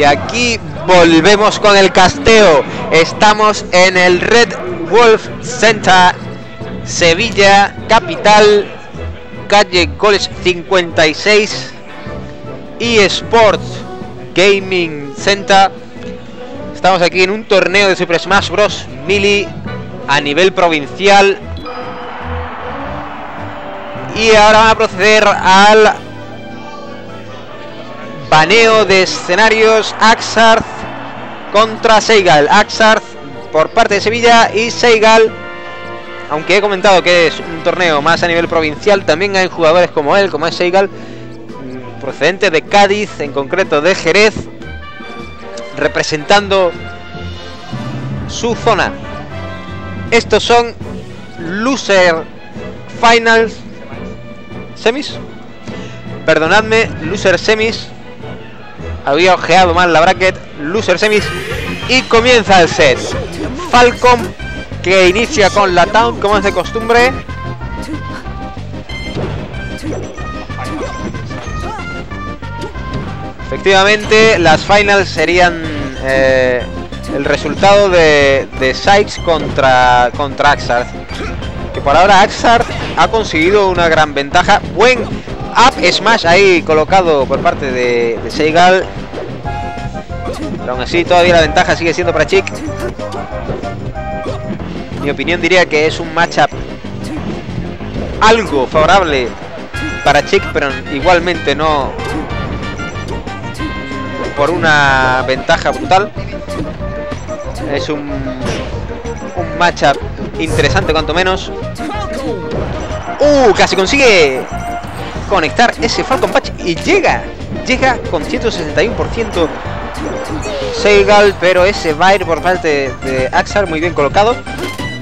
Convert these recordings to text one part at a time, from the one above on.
Y aquí volvemos con el casteo. Estamos en el Red Wolf Center, Sevilla, capital, calle College 56, eSports Gaming Center. Estamos aquí en un torneo de Super Smash Bros. Melee a nivel provincial. Y ahora van a proceder al baneo de escenarios Axarth contra Seigal. Axarth por parte de Sevilla y Seigal, aunque he comentado que es un torneo más a nivel provincial, también hay jugadores como él, como es Seigal, mm, procedente de Cádiz, en concreto de Jerez, representando su zona. Estos son loser finals semis. Perdonadme, loser semis había ojeado mal la bracket, loser semis y comienza el set. Falcon que inicia con la Town como es de costumbre. Efectivamente, las finals serían eh, el resultado de, de Sykes contra, contra Axard. Que por ahora Axard ha conseguido una gran ventaja. Buen Up Smash ahí colocado por parte de, Seigal. Pero aún así todavía la ventaja sigue siendo para Chick. Mi opinión diría que es un matchup algo favorable para Chick, pero igualmente no por una ventaja brutal. Es un, un matchup interesante cuanto menos. ¡Uh! Casi consigue conectar ese Falcon Patch y llega, llega con 161% Seigal, pero ese Bair por parte de Axar muy bien colocado,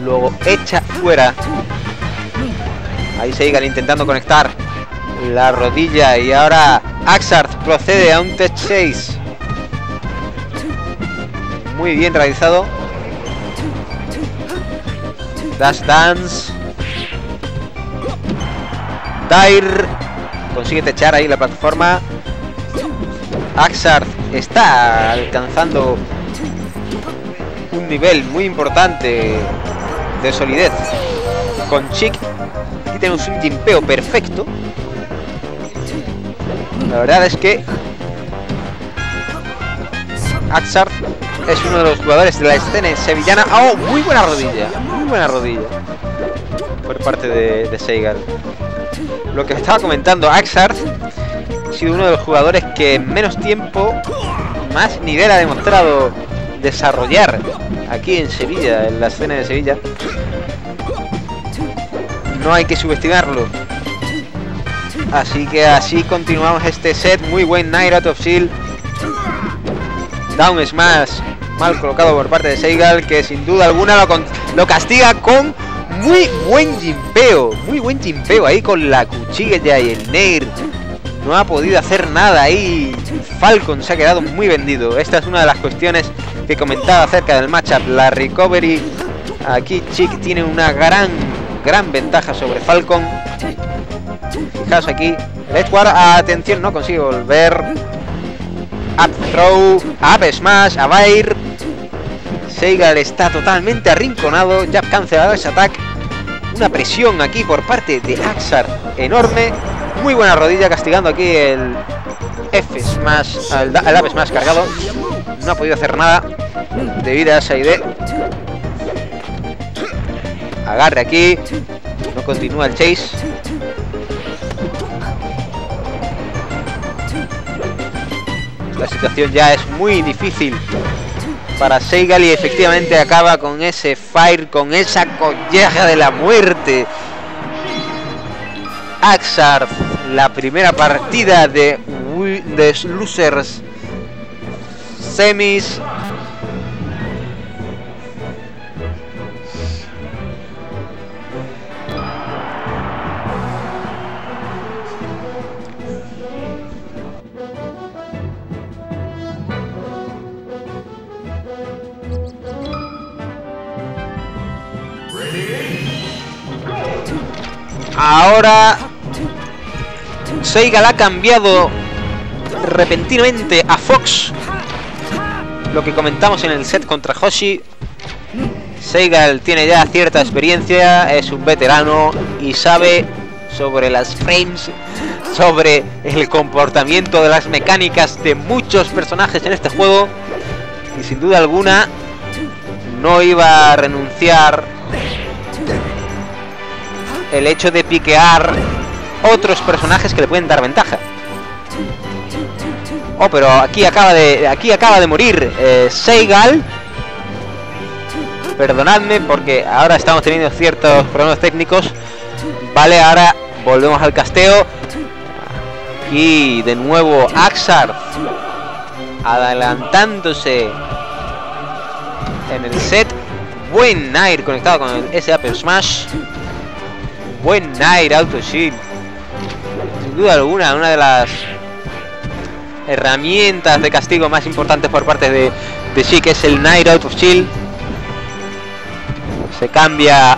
luego echa fuera. Ahí Seigal intentando conectar la rodilla y ahora Axart procede a un Tech 6. Muy bien realizado. Dash Dance. Dire consigue techar ahí la plataforma. Axard está alcanzando un nivel muy importante de solidez con Chick. Aquí tenemos un gimpeo perfecto. La verdad es que Axard es uno de los jugadores de la escena sevillana. ¡Oh! Muy buena rodilla. Muy buena rodilla. Por parte de, de Seigal lo que estaba comentando, Axart ha sido uno de los jugadores que en menos tiempo más nivel ha demostrado desarrollar aquí en Sevilla, en la escena de Sevilla. No hay que subestimarlo. Así que así continuamos este set. Muy buen Night Out of Seal. Down Smash. Mal colocado por parte de Seigal. Que sin duda alguna lo castiga con muy buen jimpeo, muy buen jimpeo ahí con la cuchilla y el Nair. No ha podido hacer nada ahí. Falcon se ha quedado muy vendido. Esta es una de las cuestiones que comentaba acerca del matchup. La recovery. Aquí Chick tiene una gran, gran ventaja sobre Falcon. Fijaos aquí. Let's War, atención, no consigue volver. Up throw, up smash, a Bair. Seigal está totalmente arrinconado. Jab cancelado ese ataque una presión aquí por parte de Axar enorme. Muy buena rodilla castigando aquí el F smash, el, el smash cargado. No ha podido hacer nada debido a esa idea. Agarre aquí. No continúa el chase. La situación ya es muy difícil para Seigal y efectivamente acaba con ese fire, con esa colleja de la muerte. Axar, la primera partida de, de Losers Semis Ahora Seigal ha cambiado repentinamente a Fox lo que comentamos en el set contra Hoshi. Seigal tiene ya cierta experiencia, es un veterano y sabe sobre las frames, sobre el comportamiento de las mecánicas de muchos personajes en este juego. Y sin duda alguna no iba a renunciar el hecho de piquear otros personajes que le pueden dar ventaja. Oh, pero aquí acaba de aquí acaba de morir eh, Seigal. Perdonadme porque ahora estamos teniendo ciertos problemas técnicos. Vale, ahora volvemos al casteo. Y de nuevo Axar adelantándose en el set. Buen Nair conectado con el SAP Smash. Buen Nair Auto Shield. Sin duda alguna, una de las herramientas de castigo más importantes por parte de, de es el Night Out of Shield. Se cambia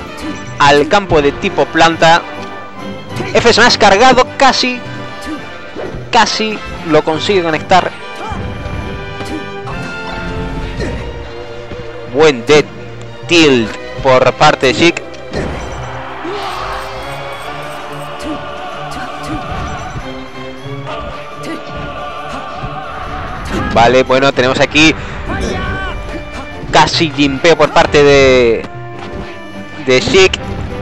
al campo de tipo planta. F Smash cargado casi. Casi lo consigue conectar. Buen dead tilt por parte de Chic. Vale, bueno, tenemos aquí casi gimpeo por parte de de Chic.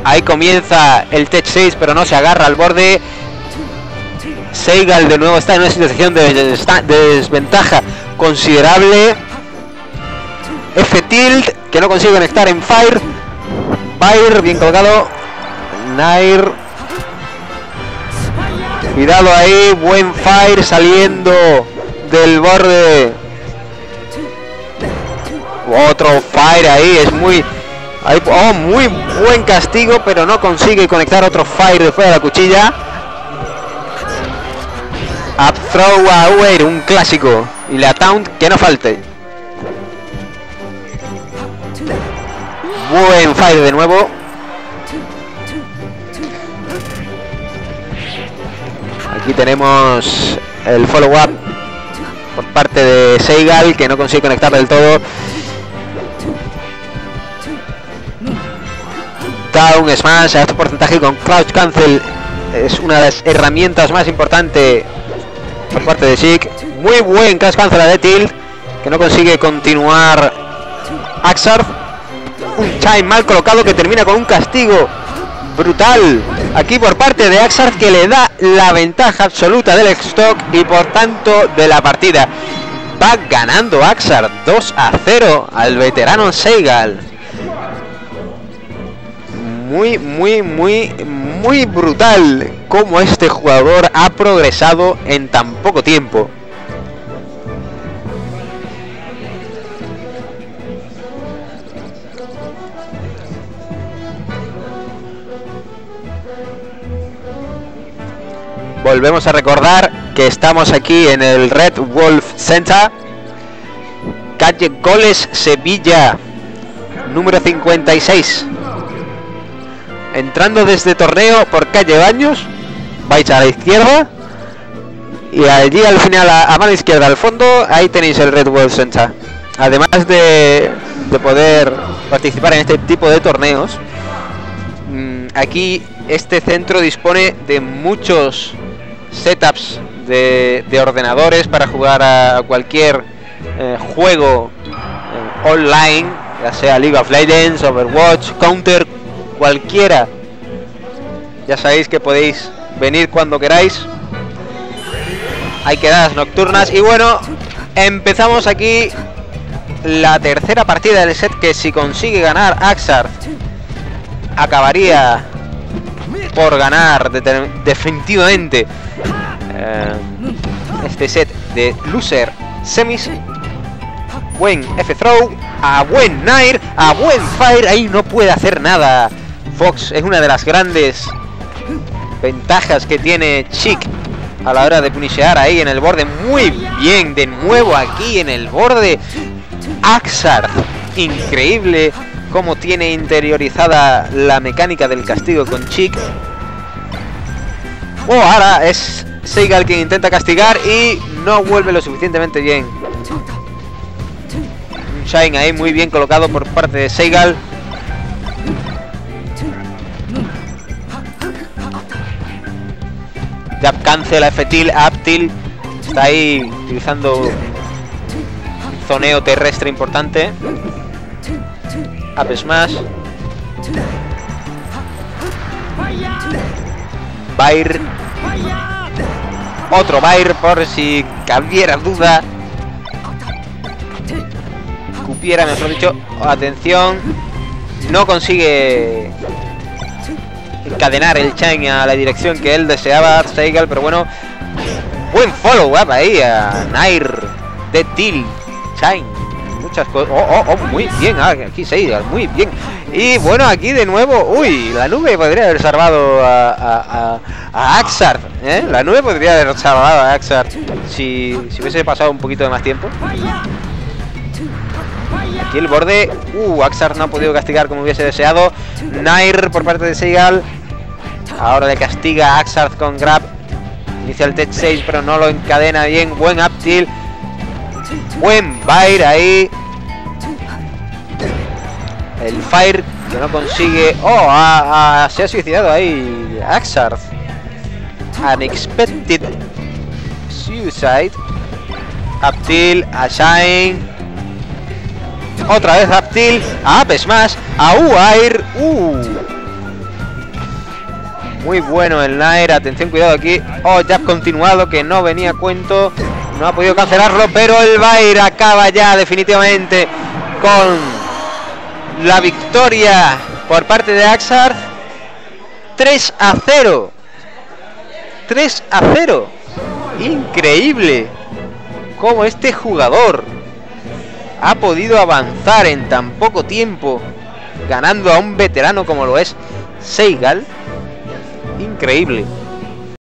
Ahí comienza el Tech 6, pero no se agarra al borde. Seigal de nuevo está en una situación de, desventaja considerable. F tilt que no consigue conectar en Fire. Fire bien colgado. Nair. Cuidado ahí, buen Fire saliendo del borde. Otro fire ahí, es muy... oh, muy buen castigo, pero no consigue conectar otro fire de fuera de la cuchilla. Up throw away, un clásico. Y la taunt que no falte. Buen fire de nuevo. Aquí tenemos el follow-up por parte de Seigal, que no consigue conectar del todo. Down Smash a este porcentaje con Crouch Cancel es una de las herramientas más importantes por parte de Chic. Muy buen Crouch Cancel de Tilt, que no consigue continuar Axar. Un time mal colocado que termina con un castigo brutal aquí por parte de Axar que le da la ventaja absoluta del stock y por tanto de la partida. Va ganando Axar 2 a 0 al veterano Seigal. Muy, muy, muy, muy brutal como este jugador ha progresado en tan poco tiempo. Volvemos a recordar que estamos aquí en el Red Wolf Center. Calle Goles, Sevilla, número 56. Entrando desde torneo por calle Baños, vais a la izquierda. Y allí al final, a, mano izquierda, al fondo, ahí tenéis el Red Wolf Center. Además de, de poder participar en este tipo de torneos, mm, aquí este centro dispone de muchos setups de, ordenadores para jugar a cualquier eh, juego eh, online, ya sea League of Legends, Overwatch, Counter, cualquiera. Ya sabéis que podéis venir cuando queráis. Hay quedadas nocturnas y bueno, empezamos aquí la tercera partida del set que si consigue ganar Axar acabaría por ganar definitivamente eh, este set de loser semis. Buen F-throw, a buen Nair, a buen Fire, ahí no puede hacer nada. Fox es una de las grandes ventajas que tiene Chic a la hora de punishear ahí en el borde. Muy bien, de nuevo aquí en el borde. Axar, increíble cómo tiene interiorizada la mecánica del castigo con Chic. Oh, ahora es Seigal quien intenta castigar y no vuelve lo suficientemente bien. Shine ahí muy bien colocado por parte de Seigal. Jab cancel a F-Til, Aptil. Está ahí utilizando zoneo terrestre importante. Up smash. Bair. Otro Bair por si cabiera duda. Cupiera, mejor dicho. Atención. No consigue encadenar el Chain a la dirección que él deseaba, Seigal, pero bueno. Buen follow up ahí a Nair de Til. Chain. Muchas cosas. Oh, oh, oh, muy bien. Ah, aquí Seigal, muy bien. Y bueno, aquí de nuevo, uy, la nube podría haber salvado a, a, Axar, ¿eh? La nube podría haber salvado a Axar si, si hubiese pasado un poquito de más tiempo. Aquí el borde, uh, Axar no ha podido castigar como hubiese deseado. Nair por parte de Seigal. Ahora le castiga a Axar con grab. Inicia el Tech 6, pero no lo encadena bien. Buen up Buen Bair ahí. El Fire que no consigue... ¡Oh! se ha suicidado ahí Axarth. Unexpected Suicide. Aptil, Shine Otra vez Aptil. Up Smash. A Uair. Uh. Muy bueno el Nair. Atención, cuidado aquí. Oh, jab continuado que no venía cuento. No ha podido cancelarlo, pero el Bair acaba ya definitivamente con la victoria por parte de Axar 3 a 0 3 a 0 increíble como este jugador ha podido avanzar en tan poco tiempo ganando a un veterano como lo es Seigal increíble